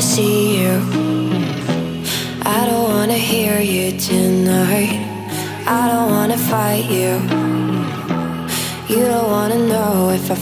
to see you. I don't wanna hear you tonight. I don't wanna fight you. You don't wanna know if I feel.